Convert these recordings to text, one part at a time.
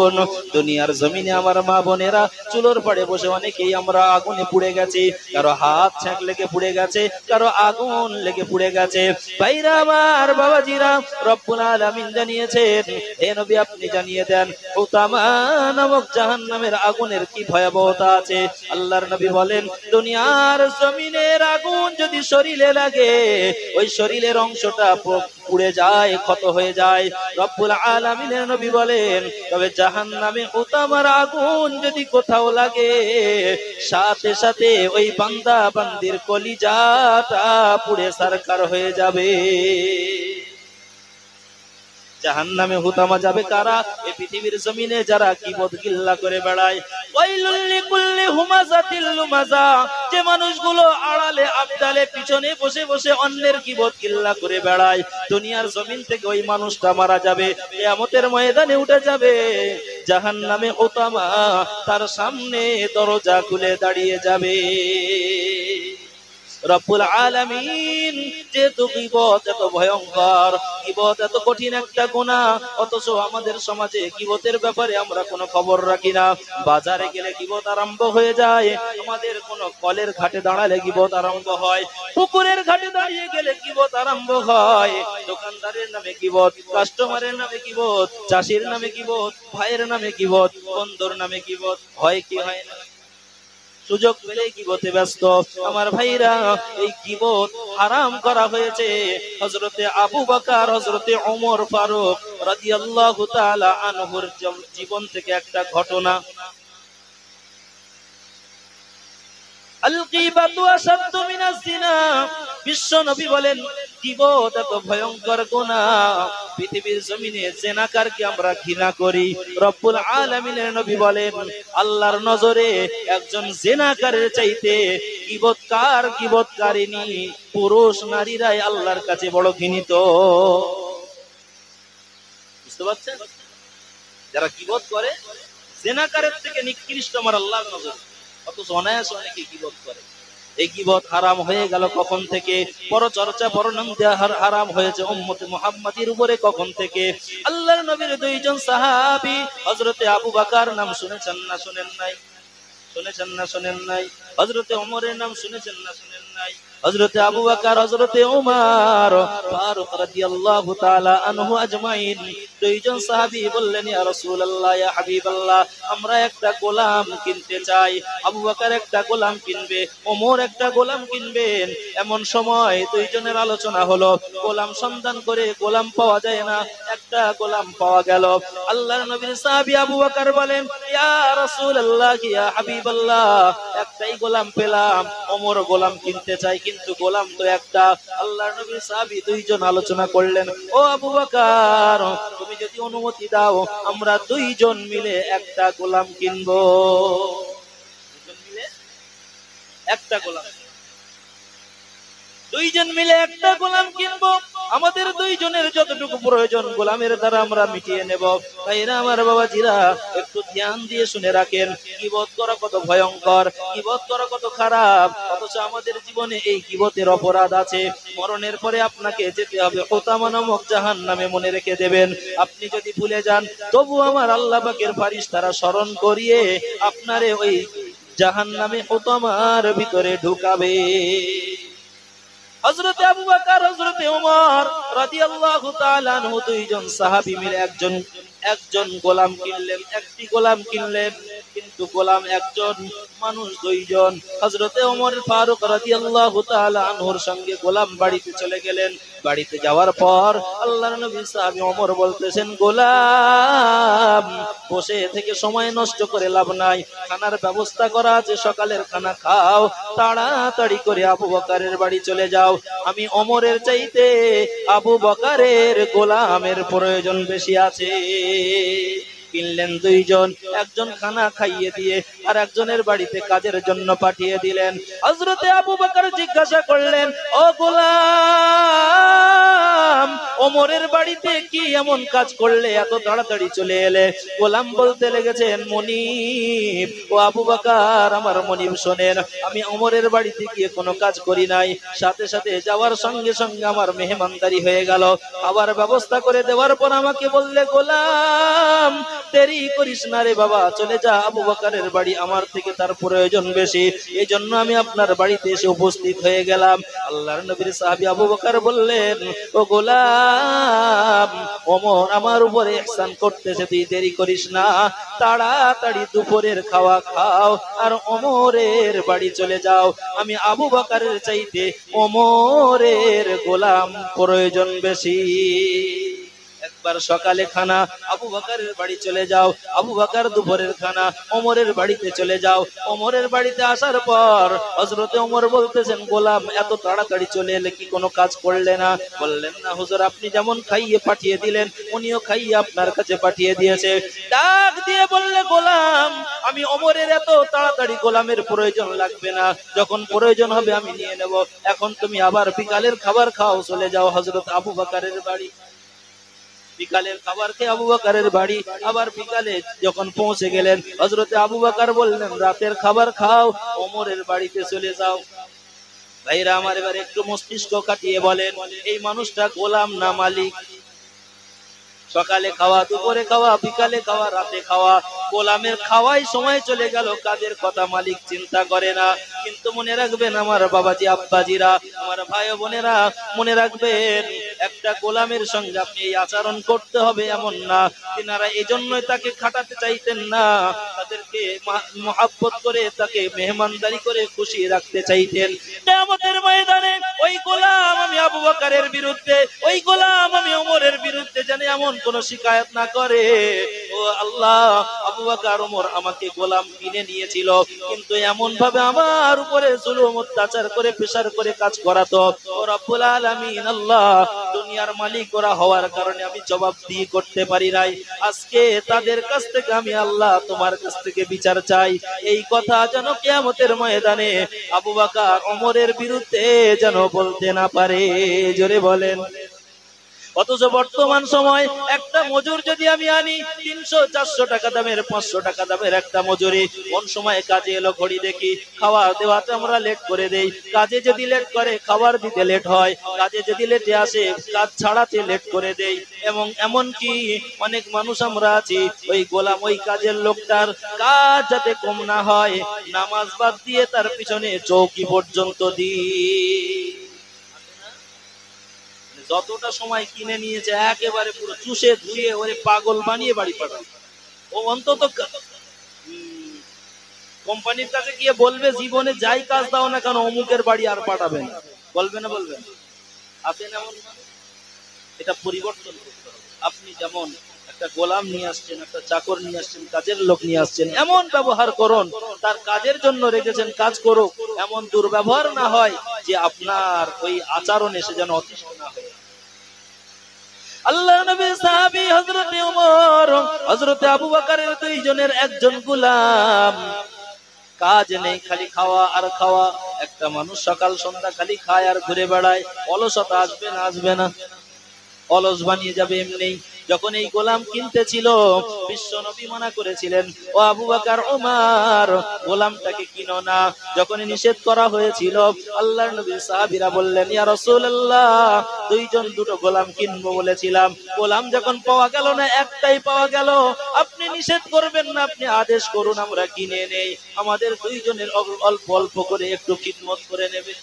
আগুন দুনিয়ার জমিনে আমার মা বোনেরা চুলোর পাড়ে বসে অনেকেই আমরা আগুনে পুড়ে গেছি। কারও হাত ছ্যাঁক লেগে পুড়ে গেছে, কারও আগুন লেগে পুড়ে গেছে। ভাইরা আমার বাবাজিরা, রব্বুল আলামিন জানিয়েছেন, হে নবী আপনি জানিয়ে দেন, উতামা নামক জাহান্নামের আগুনের কি ভয়াবহতা আছে? আল্লাহর নবী বলেন, দুনিয়ার জমিনের আগুন যদি শরীরে লাগে, ওই শরীরের অংশটা পুড়ে যায়, ক্ষত হয়ে যায়। রব্বুল আলামিনের নবী বলেন, তবে জাহান্নামে উতামার আগুন যদি কোথাও লাগে, সাথে সাথে ওই বান্দা বান্দির কলিজাটা পুড়ে সারকার হয়ে যাবে। জাহান্নামে হুতামা যাবে কারা? এই পৃথিবীর জমিনে যারা কিবত গিল্লা করে বেড়ায় যে মানুষগুলো আড়ালে, আবদালে, পিছনে বসে বসে অন্যের কিবত গিল্লা করে বেড়ায়। দুনিয়ার জমিন থেকে ওই মানুষটা মারা যাবে, কিয়ামতের ময়দানে উঠে যাবে। জাহান্নামে ওতামা তার সামনে দরজা খুলে দাঁড়িয়ে যাবে। রব্বুল আলামিন, যেহেতু গিবত এত ভয়ঙ্কর, গিবত এত কঠিন একটা গুনাহ, অথচ আমাদের সমাজে গিবতের ব্যাপারে আমরা কোনো খবর রাখি না। বাজারে গেলে গিবত আরম্ভ হয়ে যায়, আমাদের কোনো কলের ঘাটে দাঁড়ালে গিবত আরম্ভ হয়, পুকুরের ঘাটে দাঁড়িয়ে গেলে গিবত আরম্ভ হয়, দোকানদারের নামে গিবত, কাস্টমারের নামে গিবত, চাষির নামে গিবত, ভাইয়ের নামে গিবত, বন্ধুর নামে গিবত, হয় কি হয় না? সুযোগ পেলে গিবতে ব্যস্ত? আমার ভাইরা, এই গিবত হারাম করা হয়েছে? হজরতে আবু বাকার হজরতে অমর ফারুক রাদিয়াল্লাহু তাআলা আনহুর জীবন থেকে একটা ঘটনা আল গীবাতু আশাদ্দু মিনাজ জিনা বিশ্ব নবী বলেন গীবত এত ভয়ঙ্কর গুনাহ। পৃথিবীর জমিনে জেনাকারকে আমরা ঘৃণা করি। রব্বুল আলামিনের নবী বলেন, আল্লাহর নজরে একজন জেনাকারের চাইতে গীবতকার গীবতকারিনী পুরুষ নারীরাই আল্লাহর কাছে বড় ঘৃণিত। বুঝতে পারছেন? যারা গীবত করে, জেনাকারের থেকে নিকৃষ্ট আমার আল্লাহর নজরে। অথচ অনায়াসে অনেকে গিবত করে। এই গিবত হারাম হয়ে গেল কখন থেকে? পরচর্চা, পরনন্দা হারাম হয়েছে উম্মতে মুহাম্মাদির উপরে কখন থেকে? আল্লাহর নবীর দুইজন সাহাবী, হযরতে আবু বকর নাম শুনেছেন না, শুনেন নাই? শুনেছেন না, শুনেন নাই? হযরতে ওমরের নাম শুনেছেন না, শুনেন নাই? হযরতে আবু বকর ওমর ফারুক রাদিয়াল্লাহু তাআলা আনহু আজমাইন। দুইজন সাহাবী বললেন, ইয়া রাসূলুল্লাহ, ইয়া হাবিবাল্লাহ, আমরা একটা গোলাম কিনতে চাই। আবু একটা গোলাম কিনবে, ওমর একটা গোলাম কিনবেন। এমন সময় দুইজনের আলোচনা হলো। গোলাম সন্ধান করে গোলাম পাওয়া যায় না, একটা গোলাম পাওয়া গেল। আল্লাহর নবীর সাহাবী আবু বকর বলেন, ইয়া রাসূলুল্লাহ, ইয়া হাবিবাল্লাহ, একটাই গোলাম পেলাম, ওমর গোলাম কিনতে চাই কিন্তু গোলাম তো একটা আল্লাহ নবীর সাহাবী, দুইজন আলোচনা করলেন, ও আবু বকর, তুমি যদি অনুমতি দাও, আমরা দুইজন মিলে একটা গোলাম কিনবো। দুজন মিলে একটা গোলাম। দুইজন মিলে একটা গোলাম কিনবো। আমাদের দুইজনের যতটুকু প্রয়োজন গোলামের দ্বারা আমরা মিটিয়ে নেব। তাই না আমার বাবাজিরা, একটু ধ্যান দিয়ে শুনে রাখেন। কিবত করা কত ভয়ঙ্কর, কিবত করা কত খারাপ। অথচ আমাদের জীবনে এই কিবতের অপরাধ আছে। মরণের পরে আপনাকে যেতে হবে হোতামা নামক জাহান নামে মনে রেখে দেবেন। আপনি যদি ভুলে যান, তবু আমার আল্লাহ পাকের ফারিস তারা স্মরণ করিয়ে আপনারে ওই জাহান নামে হোতামার ভিতরে ঢুকাবে। হযরতে আবু বকর হজরতে ওমর রাদিয়াল্লাহু তাআলা দুইজন সাহাবী মিলে একজন একজন গোলাম কিনলেন, একটি গোলাম কিনলেন। কিন্তু গোলাম একজন, মানুষ দুইজন। হজরতে ওমর ফারুক রাদিয়াল্লাহু তাআলা আনহুর সঙ্গে গোলাম বাড়িতে চলে গেলেন। বাড়িতে যাওয়ার পর আল্লাহর নবী সাহাবী ওমর বলতেছেন, গোলাম, বসে থেকে সময় নষ্ট করে লাভ নাই। খানার ব্যবস্থা করা আছে, সকালের খানা খাও। তাড়াতাড়ি করে আবু বকারের বাড়ি চলে যাও। আমি অমরের চাইতে আবু বকারের গোলামের প্রয়োজন বেশি আছে। কিনলেন দুইজন, একজন খানা খাইয়ে দিয়ে আর একজনের বাড়িতে কাজের জন্য পাঠিয়ে দিলেন। হজরতে আবু বকর জিজ্ঞাসা করলেন, ও গোলাম, ওমরের বাড়িতে কি এমন কাজ করলে এত তাড়াতাড়ি চলে এলে? গোলাম বলতে লেগেছেন, মনিব, ও আবু বকর, আমার মনিব শোনেন, আমি ওমরের বাড়িতে গিয়ে কোনো কাজ করি নাই। সাথে সাথে যাওয়ার সঙ্গে সঙ্গে আমার মেহমানদারি হয়ে গেল। আবার ব্যবস্থা করে দেওয়ার পর আমাকে বললে, গোলাম দেরি করিস না রে বাবা, চলে যা, আবু বকারের বাড়ি আমার থেকে তার প্রয়োজন বেশি। এই জন্য আমি আপনার বাড়িতে এসে উপস্থিত হয়ে গেলাম। আল্লাহর নবীর সাহাবী আবু বকর বললেন, ও গোলাম, ওমর আমার উপরে ইহসান করতেছে, তুই দেরি করিস না। তাড়াতাড়ি দুপুরের খাওয়া খাও আর ওমরের বাড়ি চলে যাও। আমি আবু বকরের চাইতে ওমরের গোলাম প্রয়োজন বেশি। একবার সকালে খানা, আবু বাকারের বাড়ি চলে যাও। আবু বাকার দুপুরের খানা, ওমরের বাড়িতে চলে যাও। ওমরের বাড়িতে আসার পর হজরতে ওমর বলতেছেন, গোলাম, এত তাড়াতাড়ি চলে এলে কি কোনো কাজ করলে না? বললেন, না হুজুর, আপনি যেমন খাইয়ে পাঠিয়ে দিলেন, উনিও খাইয়ে আপনার কাছে পাঠিয়ে দিয়েছে। ডাক দিয়ে বললে, গোলাম, আমি ওমরের এত তাড়াতাড়ি গোলামের প্রয়োজন লাগবে না। যখন প্রয়োজন হবে আমি নিয়ে নেব। এখন তুমি আবার বিকালের খাবার খাও, চলে যাও হজরত আবু বাকারের বাড়ি। বিকালের খাবার খেয়ে আবু বাকারের বাড়ি। আবার বিকালে যখন পৌঁছে গেলেন হজরতে আবু বাকার বললেন, রাতের খাবার খাও, ওমরের বাড়িতে চলে যাও। ভাইরা আমার এবার একটু মস্তিষ্ক কাটিয়ে বলেন, এই মানুষটা গোলাম না মালিক? সকালে খাওয়া, দুপুরে খাওয়া, বিকালে খাওয়া, রাতে খাওয়া। গোলামের খাওয়াই সময় চলে গেল, কাজের কথা মালিক চিন্তা করে না। কিন্তু মনে রাখবেন আমার বাবাজি, আব্বাজিরা, আমার ভাই বোনেরা, মনে রাখবেন, একটা গোলামের সঙ্গে আপনি আচরণ করতে হবে এমন না। তিনারা এই জন্যই তাকে খাটাতে চাইতেন না। তাদেরকে মহাব্বত করে, তাকে মেহমানদারি করে খুশি রাখতে চাইতেন। আমাদের ময়দানে ওই গোলাম আমি আবু বকারের বিরুদ্ধে, ওই গোলাম আমি ওমরের বিরুদ্ধে জানি এমন কোন শিকায়ত না করে। ও আল্লাহ, আবু বকর ওমর আমাকে গোলাম কিনে নিয়েছিল, কিন্তু এমন ভাবে আমার উপরে জুলুম, অত্যাচার করে প্রেসার করে কাজ করাতো। ও রব্বুল আলামিন, আল্লাহ, দুনিয়ার মালিক ওরা হওয়ার কারণে আমি জবাব দিয়ে করতে পারি নাই। আজকে তাদের কাছ থেকে আমি আল্লাহ তোমার কাছ থেকে বিচার চাই। এই কথা যেন কিয়ামতের ময়দানে আবু বকর ওমরের বিরুদ্ধে যেন বলতে না পারে জোরে বলেন। অথচ বর্তমান সময় একটা মজুর যদি আমি আনি, তিনশো, চারশো টাকা দামের, পাঁচশো টাকা দামের একটা মজুরি। কোন সময় কাজে এলো ঘড়ি দেখি, খাওয়া দেওয়াতে আমরা লেট করে দেই। কাজে যদি লেট করে, খাবার দিতে লেট হয়। কাজে যদি লেটে আসে, কাজ ছাড়াতে লেট করে দেই। এবং এমন কি অনেক মানুষ আমরা আছি, ওই গোলাম, ওই কাজের লোকটার কাজ যাতে কম না হয়, নামাজ বাদ দিয়ে তার পিছনে চৌকি পর্যন্ত দিই। যতটা সময় কিনে নিয়েছে, একেবারে পুরো চুষে ধুয়ে ওরে পাগল বানিয়ে বাড়ি পাঠাবে ও অন্তত কোম্পানির কাছে গিয়ে বলবে, জীবনে যাই কাজ দাও না কেন, অমুকের বাড়ি আর পাঠাবে না। বলবে না, বলবে আছেন এমন এটা পরিবর্তন করতে হবে। আপনি যেমন একটা গোলাম নিয়ে আসছেন, একটা চাকর নিয়ে আসছেন, কাজের লোক নিয়ে আসছেন, এমন ব্যবহার করুন, তার কাজের জন্য রেখেছেন, কাজ করুক। এমন দুর্ব্যবহার না হয় যে আপনার ওই আচরণ এসে যেন অতিষ্ঠ না হয় আল্লাহ নবী সাহাবী হযরতে ওমর হযরতে আবু বকরের দুইজনের একজন গোলাম। কাজ নেই, খালি খাওয়া আর খাওয়া। একটা মানুষ সকাল সন্ধ্যা খালি খায় আর ঘুরে বেড়ায়। অলসতা আসবে না আসবে না। অলস বানিয়ে যাবে এমনি। যখন এই গোলাম কিনতে ছিল বিশ্ব নবী মানা করেছিলেন, ও আবু বাকার, ওমার, গোলামটাকে কিনো না। যখন নিষেধ করা হয়েছিল, আল্লাহর নবী সাহাবীরা বললেন, ইয়া রাসূলুল্লাহ, দুইজন দুটো গোলাম কিনবো বলেছিলাম। গোলাম যখন পাওয়া গেল না, একটাই পাওয়া গেল। আপনি নিষেধ করবেন না, আপনি আদেশ করুন, আমরা কিনে নেই। আমাদের দুইজনের অল্প অল্প করে একটু খিদমত করে নেবে।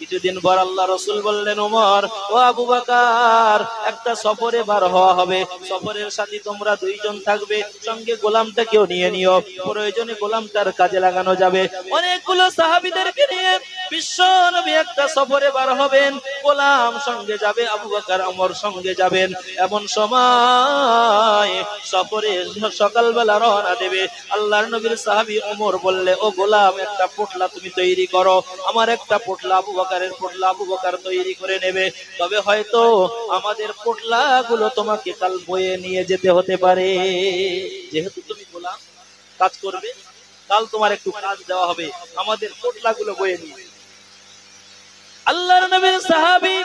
কিছুদিন পর আল্লাহ রসুল বললেন ওমর ও আবু বাকার, একটা সফরে বার হওয়া হবে। সফরের সাথে তোমরা দুইজন থাকবে, সঙ্গে গোলামটাকেও নিয়ে নিও। প্রয়োজনে গোলামটার কাজে লাগানো যাবে। অনেকগুলো সাহাবিদেরকে নিয়ে বিশ্ব নবী একটা সফরে বার হবেন। গোলাম সঙ্গে যাবে, আবু বাকার অমর সঙ্গে যাবেন। এমন সময় সফরে সকালবেলা রওনা দেবে। আল্লাহর নবীর সাহাবি ওমর বললে, ও গোলাম, একটা পোটলা তুমি তৈরি করো। আমার একটা পোটলা আবু বকারের পোটলা আবু বকার তৈরি করে নেবে। তবে হয়তো আমাদের পোটলা গুলো তোমাকে কাল বয়ে নিয়ে যেতে হতে পারে। যেহেতু তুমি গোলাম, কাজ করবে। কাল তোমার একটু কাজ দেওয়া হবে। আমাদের পোটলা গুলো বয়ে নিয়ে। আল্লাহর নবীর সাহাবী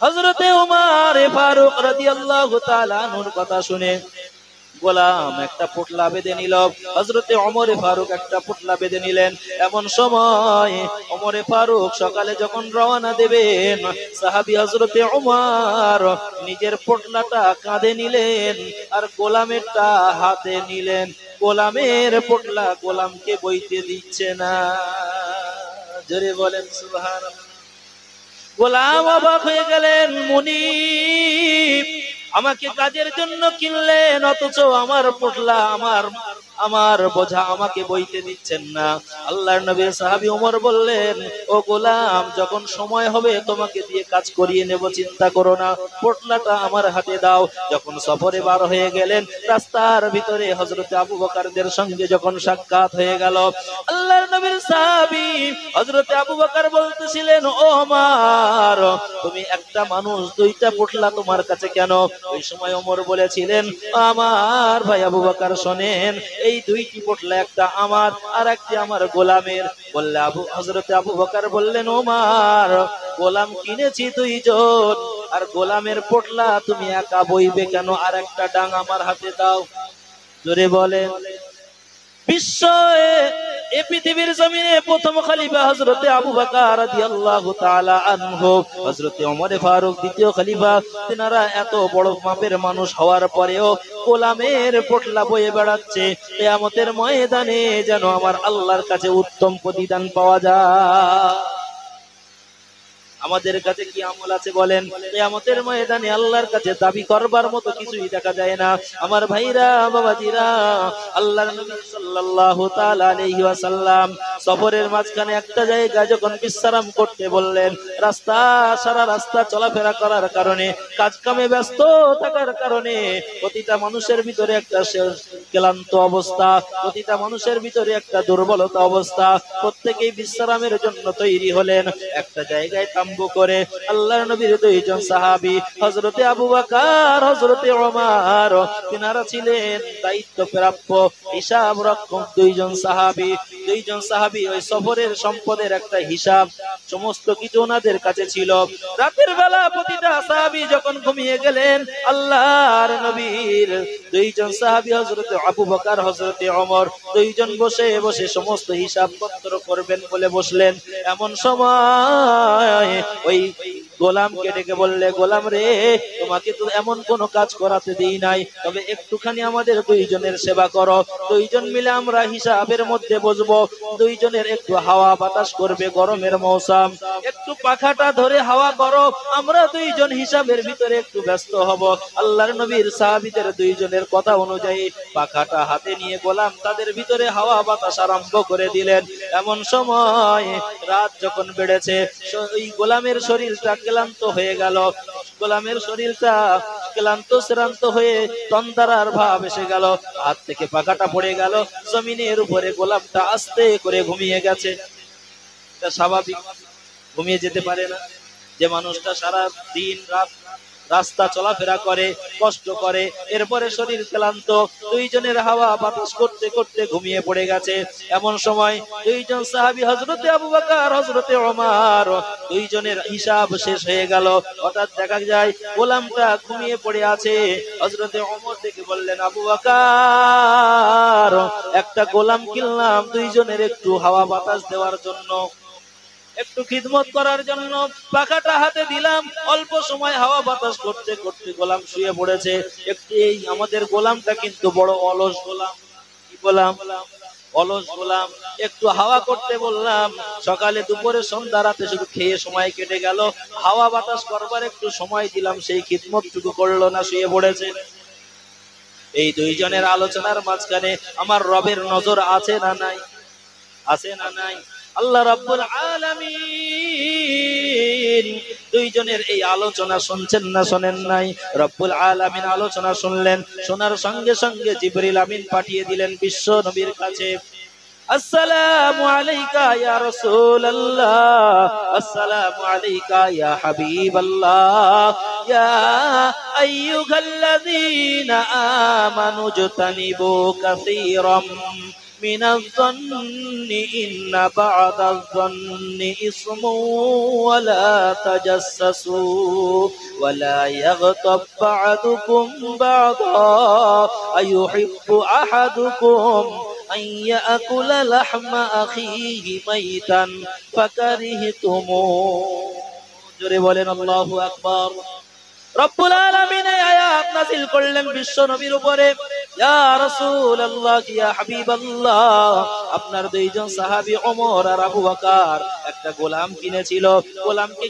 হযরতে ওমর ফারুক রাদিয়াল্লাহু তাআলা আনহুর কথা শুনে গোলাম, একটা পোটলা বেঁধে নিল। হজরতে অমরে ফারুক একটা পোটলা বেঁধে নিলেন। এমন সময় অমরে ফারুক সকালে যখন রওনা দেবেন, সাহাবি হজরতে অমর নিজের পোটলাটা কাঁধে নিলেন আর গোলামেরটা হাতে নিলেন। গোলামের পোটলা গোলামকে বইতে দিচ্ছে না। জোরে বলেন সুবহান গোলাম অবাক হয়ে গেলেন, মুনি আমাকে কাজের জন্য কিনলেন অথচ আমার পোটলা আমার আমার বোঝা আমাকে বইতে দিচ্ছেন না। আল্লাহর নবী সাহাবী ওমর বললেন, ও গোলাম, যখন সময় হবে তোমাকে দিয়ে কাজ করিয়ে নেব, চিন্তা করো না। পোটলাটা আমার হাতে দাও। যখন সফরে বার হয়ে গেলেন, রাস্তার ভিতরে হযরতে আবু বকরদের সঙ্গে যখন সাক্ষাৎ হয়ে গেল, আল্লাহর নবীর সাহাবী হযরতে আবু বকর বলতেছিলেন, ও আমার তুমি একটা মানুষ, দুইটা পোটলা তোমার কাছে কেন? ওই সময় ওমর বলেছিলেন, আমার ভাই আবু বকার শোনেন, এই দুইটি পোটলা একটা আমার আর একটি আমার গোলামের। বললে আবু হজরতে আবু বকার বললেন, ওমার, গোলাম কিনেছি দুইজন। আর গোলামের পোটলা তুমি একা বইবে কেন? আর একটা ডাং আমার হাতে দাও। জোরে বলেন বিশ্ব এ পৃথিবীর জমিনে প্রথম খলিফা হযরতে আবু বকর রাদিয়াল্লাহু তাআলা আনহু, হযরতে ওমর ফারুক দ্বিতীয় খলিফা, তেনারা এত বড় মাপের মানুষ হওয়ার পরেও গোলামের পোটলা বয়ে বেড়াচ্ছে। কিয়ামতের ময়দানে যেন আমার আল্লাহর কাছে উত্তম প্রতিদান পাওয়া যায়। আমাদের কাছে কি আমল আছে বলেন? কিয়ামতের ময়দানে আল্লাহর কাছে দাবি করবার মতো কিছুই দেখা যায় না। আমার ভাইরা, বাবাজিরা ওয়াসাল্লাম সফরের মাঝখানে একটা জায়গায় যখন বিশ্রাম করতে বললেন, রাস্তা সারা রাস্তা চলাফেরা করার কারণে কাজ কামে ব্যস্ত থাকার কারণে প্রতিটা মানুষের ভিতরে একটা ক্লান্ত অবস্থা, প্রতিটা মানুষের ভিতরে একটা দুর্বলতা অবস্থা, প্রত্যেকেই বিশ্রামের জন্য তৈরি হলেন। একটা জায়গায় তাম্বু করে। আল্লাহ নবীর দুইজন সাহাবি হজরতে আবু বাকার হজরতে ওমার তিনারা ছিলেন দায়িত্ব প্রাপ্য হিসাব রক্ষক দুইজন সাহাবী। দুইজন সাহাবী ওই সফরের সম্পদের একটা হিসাব, সমস্ত কিছু ওনাদের কাছে ছিল। রাতের বেলা প্রতিটা সাহাবী যখন ঘুমিয়ে গেলেন, আল্লাহর নবীর দুইজন সাহাবী হজরতে আবু বকার হজরতে অমর দুইজন বসে বসে সমস্ত হিসাব পত্র করবেন বলে বসলেন। এমন সময় ওই গোলামকে ডেকে বললে, গোলাম রে, তোমাকে তো এমন কোনো কাজ করাতে দিই নাই। তবে একটুখানি আমাদের দুইজনের সেবা করো। দুইজন মিলে আমরা হিসাবের মধ্যে বসবো। দুইজনের একটু হাওয়া বাতাস করবে গরমের মৌসুম। একটু পাখাটা ধরে হাওয়া করো। আমরা দুইজন হিসাবের ভিতরে একটু ব্যস্ত হব। আল্লাহর নবীর সাহাবীদের দুইজনের কথা অনুযায়ী পাখাটা হাতে নিয়ে গোলাম তাদের ভিতরে হাওয়া বাতাস আরম্ভ করে দিলেন। এমন সময় রাত যখন বেড়েছে ওই গোলামের শরীরটা ক্লান্ত হয়ে গেল। গোলামের শরীরটা ক্লান্ত, শ্রান্ত হয়ে তন্দারার ভাব এসে গেল। হাত থেকে পাকাটা পড়ে গেল। জমিনের উপরে গোলামটা আস্তে করে ঘুমিয়ে গেছে। স্বাভাবিক। ঘুমিয়ে যেতে পারে না। যে মানুষটা সারা দিন রাত রাস্তা চলাফেরা করে, কষ্ট করে, এরপরে শরীর ক্লান্ত, দুইজনের হাওয়া বাতাস করতে করতে ঘুমিয়ে পড়ে গেছে। এমন সময় দুইজন সাহাবী হজরতে আবু বকর হজরতে ওমর, দুইজনের হিসাব শেষ হয়ে গেল। হঠাৎ দেখা যায় গোলামটা ঘুমিয়ে পড়ে আছে। হজরতে ওমর দেখে বললেন, আবু বকর, একটা গোলাম কিনলাম দুইজনের একটু হাওয়া বাতাস দেওয়ার জন্য। একটু খিদমত করার জন্য পাখাটা হাতে দিলাম। অল্প সময় হাওয়া বাতাস করতে করতে গোলাম শুয়ে পড়েছে। একটু এই আমাদের গোলামটা কিন্তু বড় অলস গোলাম। কি গোলাম? অলস গোলাম। একটু হাওয়া করতে বললাম, সকালে দুপুরে সন্ধ্যা রাতে শুধু খেয়ে সময় কেটে গেল। হাওয়া বাতাস করবার একটু সময় দিলাম, সেই খিদমত টুকু করল না, শুয়ে পড়েছে। এই দুইজনের আলোচনার মাঝখানে আমার রবের নজর আছে না নাই? আছে না নাই? আল্লাহ রাব্বুল আলামিন দুইজনের এই আলোচনা শুনছেন না শোনেন নাই? রব্বুল আলামিন আলোচনা শুনলেন, শোনার সঙ্গে সঙ্গে জিবরিল আমিন পাঠিয়ে দিলেন বিশ্ব নবীর কাছে। আসসালামু আলাইকা ইয়া রাসূলুল্লাহ, আসসালামু আলাইকা ইয়া হাবিবাল্লাহ, ইয়া আইয়ুহাল্লাযীনা আমানু জতানিবু কাসীরাম। من الظن إن بعد الظن إثم ولا تجسسوا ولا يغتب بعضكم بعضا أيحب أحدكم أن يأكل لحم أخيه ميتا فكرهتموه জোরে বলেন আল্লাহু আকবার রব্বুল আলামিন এই আয়াত নাযিল করলেন বিশ্ব নবীর উপরে আপনার দুইজন অমর আর আবু একটা গোলাম কিনেছিল। গোলামকে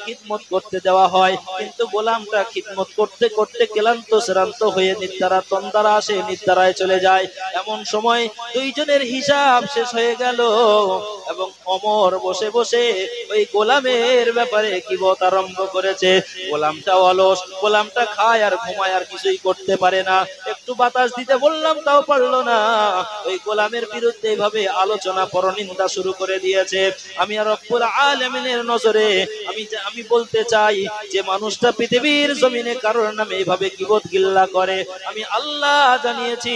করতে দেওয়া হয়। কিন্তু গোলামটা করতে করতে ক্লান্ত, শ্রান্ত হয়ে নিদ্রা তন্দারা আসে, নিদ্রায় চলে যায়। এমন সময় দুইজনের হিসাব শেষ হয়ে গেল। এবং অমর বসে বসে ওই গোলামের ব্যাপারে কিবত আরম্ভ করেছে? গোলামটা অলস, গোলামটা খায় আর ঘুমায় আর কিছুই করতে পারে না। একটু বাতাস দিতে বললাম, তাও পারল না। ওই গোলামের বিরুদ্ধে এইভাবে আলোচনা পরনিন্দা শুরু করে দিয়েছে। আমি আর রব্বুল আলামিনের নজরে, আমি আমি বলতে চাই যে মানুষটা পৃথিবীর জমিনে কারোর নামে এইভাবে কিবত গিল্লা করে। আমি আল্লাহ জানিয়েছি,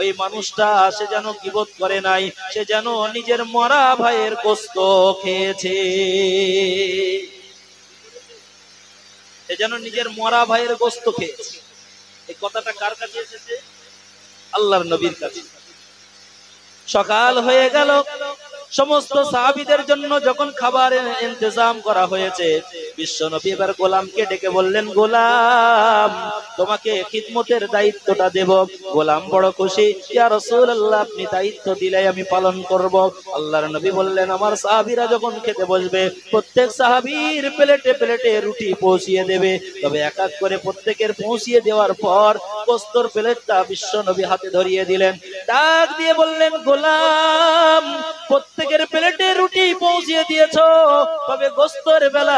ওই মানুষটা সে যেন কিবত করে নাই, সে যেন নিজের মরা ভাইয়ের গোস্ত খেয়েছে। সে যেন নিজের মরা ভাইয়ের গোস্ত খেয়েছে। এই কথাটা কার কাছে এসেছে? আল্লাহর নবীর কাছে। সকাল হয়ে গেল। সমস্ত সাহাবিদের জন্য যখন খাবারের ইন্তজাম করা হয়েছে বিশ্ব নবী এবার গোলামকে ডেকে বললেন, গোলাম, তোমাকে খিদমতের দায়িত্বটা দেব। গোলাম বড় খুশি, ইয়া রাসূলুল্লাহ, আপনি দায়িত্ব দিলে আমি পালন করব। আল্লাহর নবী বললেন, আমার সাহাবীরা যখন খেতে বসবে, প্রত্যেক সাহাবীর প্লেটে প্লেটে রুটি পৌঁছিয়ে দেবে। তবে এক এক করে প্রত্যেকের পৌঁছিয়ে দেওয়ার পর কস্তর প্লেটটা বিশ্বনবী হাতে ধরিয়ে দিলেন। ডাক দিয়ে বললেন, গোলাম, প্রত্যেকের প্লেটে রুটি পৌঁছিয়ে দিয়েছ, তবে গোস্তর বেলা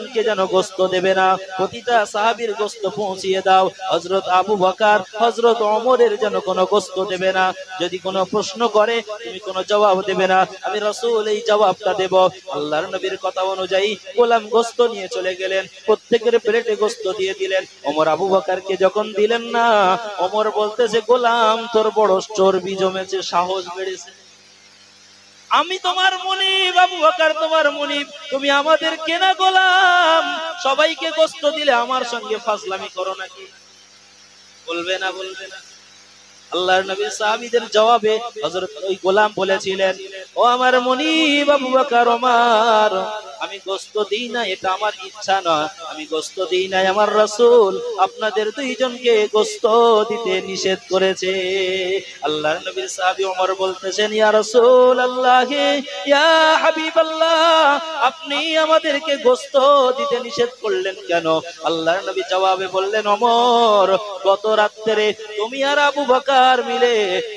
দুইজনকে যেন গোস্ত দেবে না? প্রতিটা সাহাবীর গোস্ত পৌঁছিয়ে দাও। হযরত আবু বকর, হযরত ওমরের যেন কোনো গোস্ত দেবে না। যদি কোনো প্রশ্ন করে, তুমি কোনো জবাব দেবে না। আমি রাসূল, এই জবাবটা দেব। আল্লাহর নবীর কথা অনুযায়ী গোলাম গোস্ত নিয়ে চলে গেলেন। প্রত্যেকের প্লেটে গোস্ত দিয়ে দিলেন। অমর আবু বকরকে যখন দিলেন না অমর বলতেছে, গোলাম, তোর বড় চর্বি জমেছে, সাহস বেড়েছে। আমি তোমার মনিব, আবু বকর তোমার মনিব। তুমি আমাদের কেনা গোলাম। সবাইকে কষ্ট দিলে আমার সঙ্গে ফাজলামি করো নাকি? বলবে না বলবে না। আল্লাহর নবীর সাহাবীদের জবাবে হযরত ওই গোলাম বলেছিলেন, ও আমার মনিব আবু বকর ওমর, আমি গোস্ত দিই না এটা আমার ইচ্ছা নয়। আমি গোস্ত দিই না আমার রাসূল আপনাদের দুইজনকে গোস্ত দিতে নিষেধ করেছে। আল্লাহর নবীর সাহাবী ওমর বলতেছেন, ইয়া রাসূল আল্লাহ ইয়া হাবিবাল্লাহ, আপনি আমাদেরকে গোস্ত দিতে নিষেধ করলেন কেন? আল্লাহর নবী জবাবে বললেন, ওমর, গত রাত্রে তুমি আর আবু বকর মিলে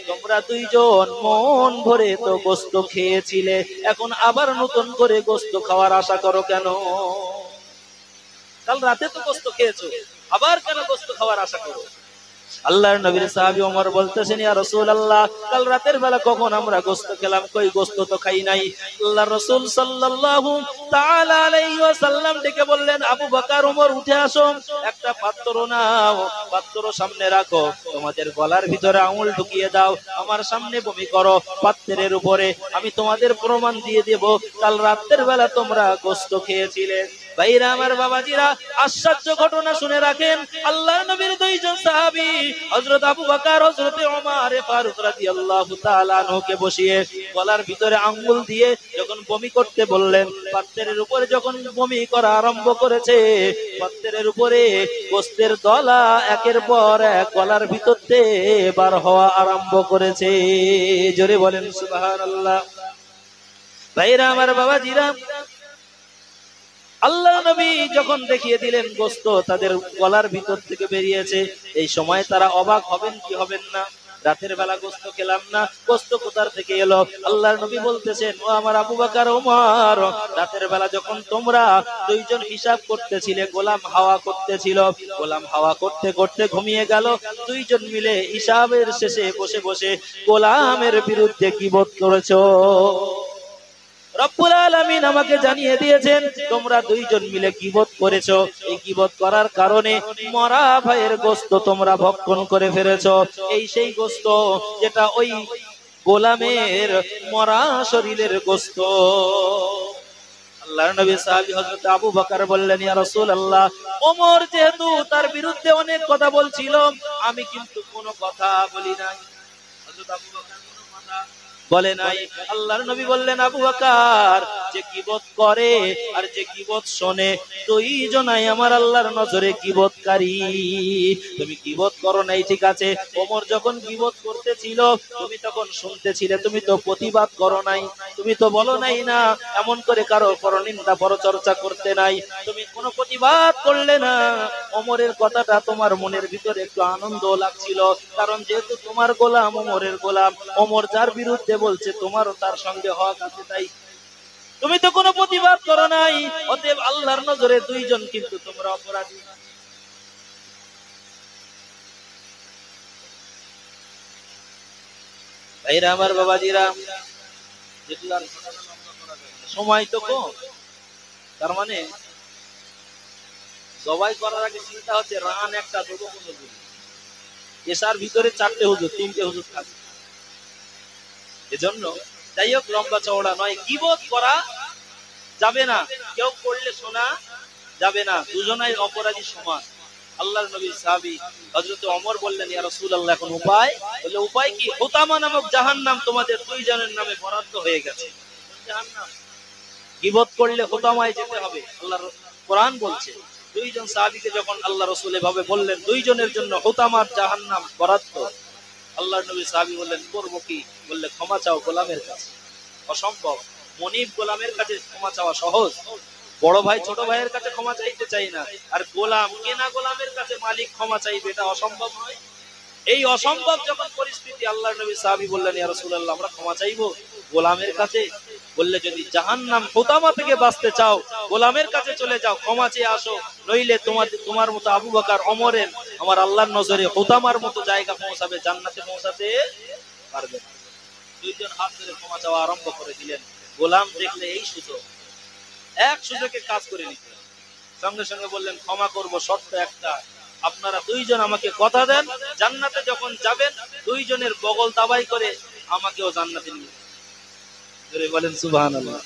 তোমরা দুইজন মন ভরে তো গোস্ত খেয়েছিলে। এখন আবার নতুন করে গোস্ত খাওয়ার আশা করো কেন? কাল রাতে তো গোস্ত খেয়েছো, আবার কেন গোস্ত খাওয়ার আশা করো? আল্লাহর নবীর সাহাবী ওমর বলতেছেন, ইয়া রাসূলুল্লাহ, কাল রাতের বেলা কখন আমরা গোস্ত খেলাম? কই গোস্ত তো খাই নাই। আল্লাহর রাসূল সাল্লাল্লাহু তাআলা আলাইহি ওয়াসাল্লাম ডেকে বললেন, আবু বকর, ওমর, উঠে আসো, একটা পাত্র নাও, পাত্র সামনে রাখো, তোমাদের গলার ভিতরে আঙুল ঢুকিয়ে দাও, আমার সামনে বমি করো, পাত্রের উপরে আমি তোমাদের প্রমাণ দিয়ে দেব, কাল রাতের বেলা তোমরা গোশত খেয়েছিলে। ভাইরা, আমার বাবাজিরা, আশ্চর্য ঘটনা শুনে রাখেন। আল্লাহ নবীর দুইজন সাহাবী, হযরত আবু বকর, হযরত ওমর ফারুক রাদিয়াল্লাহু তাআলা আনহুকে বসিয়ে গলার ভিতরে আঙ্গুল দিয়ে যখন বমি করতে বললেন, পাত্রের উপরে যখন বমি করা আরম্ভ করেছে, পাত্রের উপরে গোস্তের দলা একের পর এক গলার ভিতর দিয়ে বার হওয়া আরম্ভ করেছে। জোরে বলেন, সুবহানাল্লাহ। ভাইরা, আমার বাবাজিরা আল্লাহ নবী যখন দেখিয়ে দিলেন গোস্ত তাদের গলার ভিতর থেকে বেরিয়েছে, এই সময় তারা অবাক হবেন কি হবেন না? রাতের বেলা গোস্ত খেলাম না, গোস্ত কোথার থেকে এলো? আল্লাহর নবী বলতেছেন, ও আমার আবু বাকার ওমর রাতের বেলা যখন তোমরা দুইজন হিসাব করতেছিলে, গোলাম হাওয়া করতেছিল, গোলাম হাওয়া করতে করতে ঘুমিয়ে গেল, দুইজন মিলে হিসাবের শেষে বসে বসে গোলামের বিরুদ্ধে কি বোধ করেছ। আমাকে জানিয়ে দিয়েছেন, তোমরা মিলে করেছ। এই করার কারণে মরা গোস্ত তোমরা ভক্ষণ করে ফেলেছো। এই সেই গোস্ত যেটা ওই গোলামের মরা শরীরের গোস্ত। আল্লাহর নবী আবু বকর বললেন, ইয়া ওমর যেহেতু তার বিরুদ্ধে অনেক কথা বলছিল, আমি কিন্তু কোনো কথা বলি নাই। হযরত আবু বকর কোনো কথা বলে নাই। আল্লাহর নবী বললেন, আবু বকর, যে কিবত করে আর যে কিবত শোনে, দুইজনাই আমার আল্লাহর নজরে কিবতকারী। তুমি কিবত করো নাই, ঠিক আছে। ওমর যখন কিবত করতেছিল, তুমি তখন শুনতেছিলে, তুমি তো প্রতিবাদ করো নাই। তুমি তো বলো নাই না, এমন করে কারও পরনিন্দা পরচর্চা করতে নাই। তুমি কোনো প্রতিবাদ করলে না। ওমরের কথাটা তোমার মনের ভিতরে একটু আনন্দ লাগছিল, কারণ যেহেতু তোমার গোলাম, ওমরের গোলাম, ওমর যার বিরুদ্ধে বলছে, তোমারও তার সঙ্গে হক আছে তাই। তুমি তো কোনো প্রতিবাদ করো নাই। অতএব আল্লাহর নজরে দুইজন কিন্তু তোমরা অপরাধী। ভাইরা, আমার বাবাজিরা। সময় তো কম, তার মানে জবাই করার আগে চিন্তা হচ্ছে, রান একটা দেবো কোনো এসার ভিতরে চারটে হুজুর, তিনটে হুজুর থাকবে। এজন্য যাই হোক লম্বা চওড়া নয় কিবোধ করা যাবে না। কেউ করলে শোনা যাবে না। দুজনাই অপরাধী সমান। আল্লাহর নবী সাহাবী হযরত ওমর বললেন, ইয়া রাসূলুল্লাহ, এখন উপায়? বলে উপায় কি? হুতামা নামক জাহান্নাম তোমাদের দুইজনের নামে বরাদ্দ হয়ে গেছে। গীবত করলে হুতামায় যেতে হবে। আল্লাহর কোরআন বলছে, দুইজন সাহাবীকে যখন আল্লাহ রাসূল এভাবে বললেন, দুইজনের জন্য হুতামার জাহান্নাম বরাদ্দ। আল্লাহর নবী সাহাবি বললেন, করব কি? বললে, ক্ষমা চাও গোলামের কাছে। অসম্ভব। মনিব গোলামের কাছে ক্ষমা চাওয়া সহজ। বড় ভাই ছোট ভাইয়ের কাছে ক্ষমা চাইতে চাই না। আর গোলাম, কেনা গোলামের কাছে মালিক ক্ষমা চাইবে, এটা অসম্ভব নয়। এই অসম্ভব যখন পরিস্থিতি আল্লাহ নবী সাহাবী বললেন আমরা ক্ষমা চাইব? গোলামের কাছে বললে, যদি জাহান্নাম হোতামা থেকে বাঁচতে চাও, গোলামের কাছে চলে যাও, ক্ষমা চেয়ে আসো। নইলে তোমার তোমার মতো আবু বকর ওমরের আমার আল্লাহর নজরে হোতামার মতো জায়গা পৌঁছাবে, জান্নাতে পৌঁছাতে পারবে দুইজন হাত ধরে ক্ষমা চাওয়া আরম্ভ করে দিলেন। গোলাম দেখলে এই সুযোগ, এক সুযোগে কাজ করে নিতে। সঙ্গে সঙ্গে বললেন, ক্ষমা করব, শর্ত একটা। আপনারা দুইজন আমাকে কথা দেন, জান্নাতে যখন যাবেন, দুইজনের বগল দাবাই করে আমাকেও জান্নাতে নিয়ে ধরে বলেন, সুবহানাল্লাহ।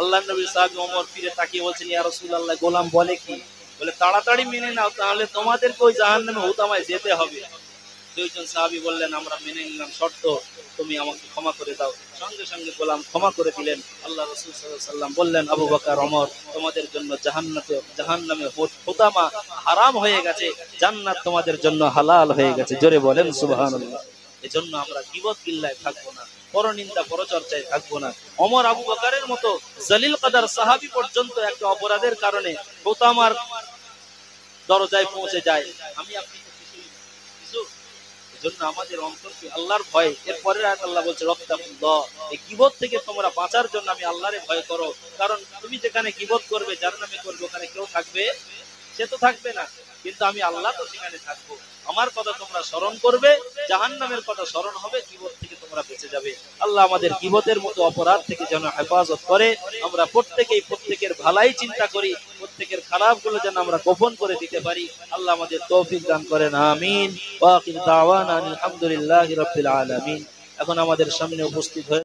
আল্লাহ নবী সাহেব ওমর ফিরে তাকিয়ে বলছেন, ইয়া রাসূলুল্লাহ, গোলাম বলে কি? বলে, তাড়াতাড়ি মেনে নাও, তাহলে তোমাদেরকে ওই জাহান্নামে হুতামায় যেতে হবে। দুইজন সাহাবী বললেন, আমরা মেনে নিলাম, শর্ত, তুমি আমাকে ক্ষমা করে দাও। সঙ্গে সঙ্গে গোলাম ক্ষমা করে দিলেন। আল্লাহ রসুল সাল্লাম বললেন, আবু বকর ওমর তোমাদের জন্য জাহান্নাতে, জাহান্নামে হুতামা হারাম হয়ে গেছে, জান্নাত তোমাদের জন্য হালাল হয়ে গেছে। জোরে বলেন, সুবহানাল্লাহ। এজন্য আমরা গিবত কিল্লায় থাকব না, পরনিন্দা পরচর্চায় থাকব না। অমর আবু বকরের মতো জলিল কাদার সাহাবি পর্যন্ত একটা অপরাধের কারণে হুতামার দরজায় পৌঁছে যায়। আমি আপনি এজন্য আমাদের অন্তরকে আল্লাহর ভয় এরপরে আয়াত আল্লাহ বলছে রক্তাফুল্লাহ এই কিবত থেকে তোমরা বাঁচার জন্য আমি আল্লাহরে ভয় করো। কারণ তুমি যেখানে কিবত করবে যার নামে করবে, ওখানে কেউ থাকবে সে তো থাকবে না। কিন্তু আমি আল্লাহ তো সেখানে থাকব। আমার কথা তোমরা স্মরণ করবে, জাহান্নামের কথা স্মরণ হবে, কিবত থেকে তোমরা বেঁচে যাবে। আল্লাহ আমাদের কিবতের মতো অপরাধ থেকে যেন হেফাজত করে। আমরা প্রত্যেকেই প্রত্যেকের ভালাই চিন্তা করি, প্রত্যেকের খারাপগুলো যেন আমরা গোপন করে দিতে পারি। আল্লাহ আমাদের তৌফিক দান করেন, আমিন। আলহামদুলিল্লাহি রাব্বিল এখন আমাদের সামনে উপস্থিত হয়ে